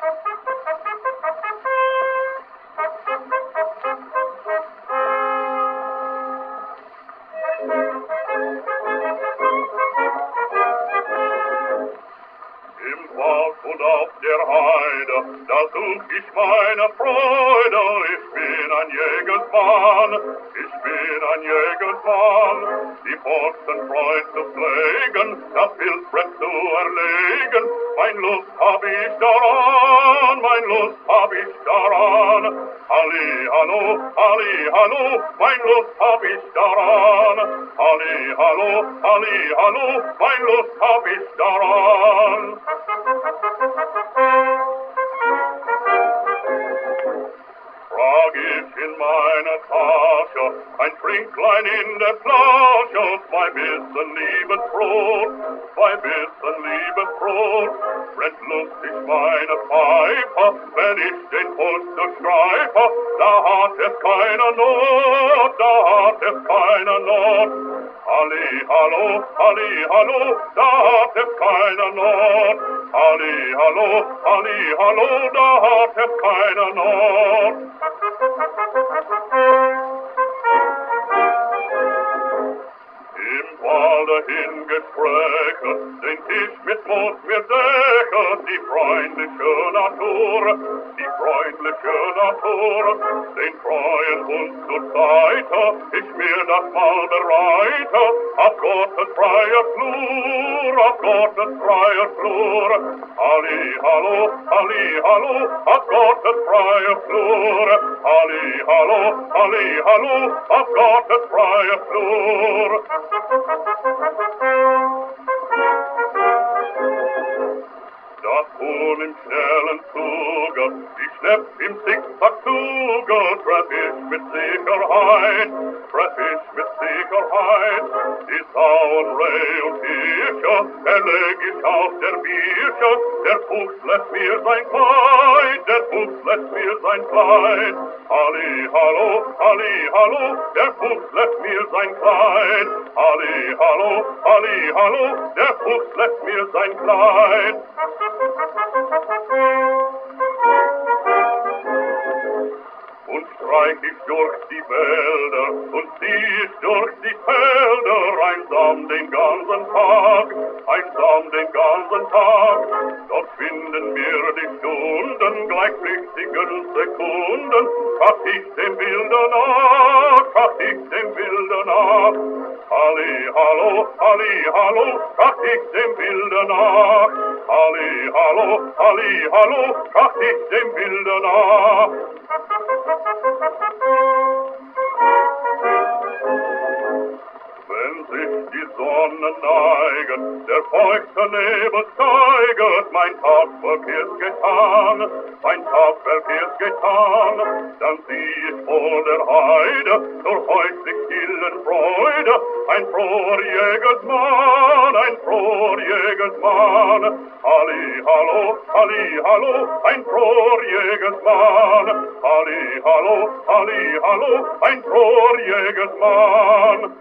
Thank you. Im Wald und auf der Heide, da such ich meine Freude. Ich oh, bin ein Jägersmann, ich bin ein Jägersmann. Die Boxenfreud zu pflegen, das Wildbrett zu erlegen. Mein Lust hab ich daran, mein Lust hab ich daran. Halli, hallo, halli, hallo, mein Lust hab ich daran. Halli, hallo, halli, hallo, mein Lust hab ich daran. Frag ich in meiner Tasche, ein Trinklein in der Flasche, zwei Bissen Liebesbrot, zwei Bissen Liebesbrot, brennt lustig meine Pfeife, wenn ich den Puls durchstreife, da hat es keiner Not, da hat es keiner Not. Ali, hallo, Ali, hallo, da hat es keiner Not. Ali, hallo, Ali, hallo, da hat es keiner Not. Im Walde hingestrecke, den Tisch mit Mond mir decke, die freundliche Natur, freundliche Natur, den treuen Hund zur Seite, ich mir das Mal bereite, auf Gottes freier Flur, auf Gottes freier Flur. Ali, hallo, Ali, hallo, auf Gottes freier Flur. Ali, hallo, Ali, hallo, auf Gottes freier Flur. Das Huhn im schnellen Zuge, ich schlepp im Zickzack-Zuge, treff ich mit Sicherheit, treff ich mit Sicherheit. Die Sauen, Reh und Hirsche, erleg ich auf der Biersche, der Fuchs lässt mir sein Kleid, der Fuchs lässt mir sein Kleid. Halli, hallo, halli, hallo, der Fuchs lässt mir sein Kleid. Halli, hallo, halli, hallo, der Fuchs lässt mir sein Kleid. Und streich ich durch die Wälder und zieh ich durch die Felder, einsam den ganzen Tag, den ganzen Tag. Dort finden mir die Stunden gleich flüchtigen Sekunden, tracht ich dem Bilder nach, tracht ich dem Bilder nach. Halli, hallo, halli, hallo, tracht ich dem Bilder nach. Halli, hallo, halli, hallo, tracht ich dem Bilder nach. Sich die Sonne neigt, der feuchte Nebel steigt, mein Tag verkehrt getan, mein Tag verkehrt getan, Freude, ein froher Jägersmann, ein froher Jägersmann. Halli, hallo, halli, hallo, ein froher Jägersmann. Halli, hallo, halli, hallo, ein froher Jägersmann.